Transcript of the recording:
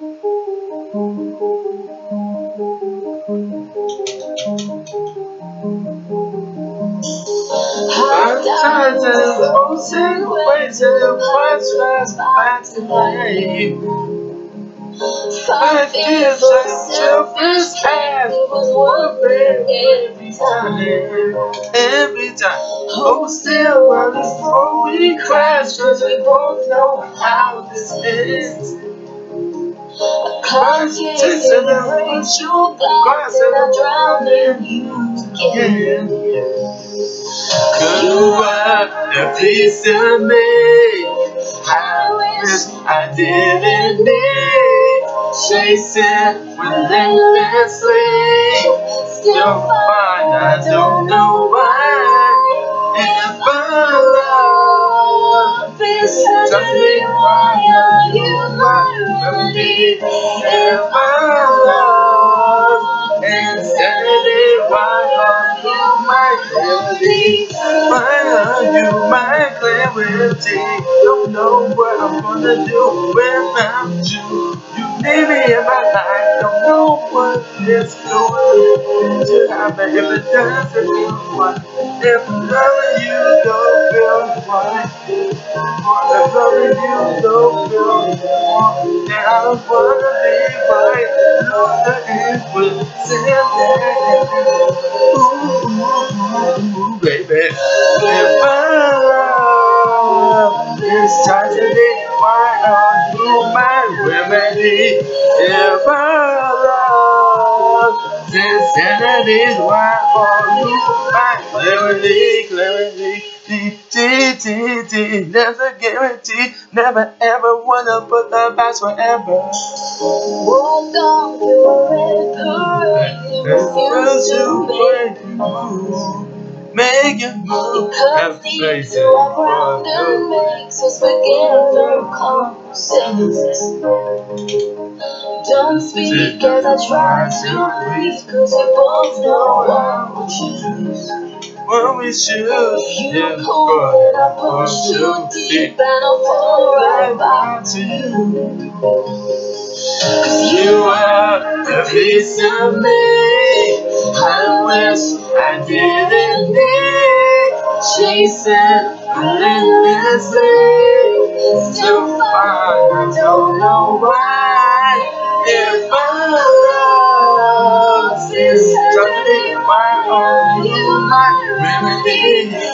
The ocean, waiting, watch us back to Five years of selfish past was it every time. Every time. Hope still running before we crash, cause we both know how this ends. Cause you in the racial glass and I drown in you again. You were a piece of me. I wish I didn't need chasing relentlessly. Still fine, I don't know why. If our love doesn't mean why are you my If are you my you my clarity? Don't know what I'm gonna do without you. You need me in my don't know what is going to happen if it doesn't feel right. If loving you don't feel right, if loving you don't feel right, then I don't wanna be right. Look at it with Ooh, ooh, baby. If our love is why are you my remedy? If our love is insanity, why are you my clarity? Clarity. T, T, T, T, there's a guarantee. Never ever wanna put the past forever. Walk on through a red Refuse to parade, break you. Make it move. Because Have the faith two of random makes us forget the common sense. Don't speak as I try to breathe, cause we both know I will choose. When we should, If you pull it, I push you deep, and I'll fall right back to you. Cause You are a piece of me. I wish I didn't need chasing relentlessly. Still fine, I don't know why. My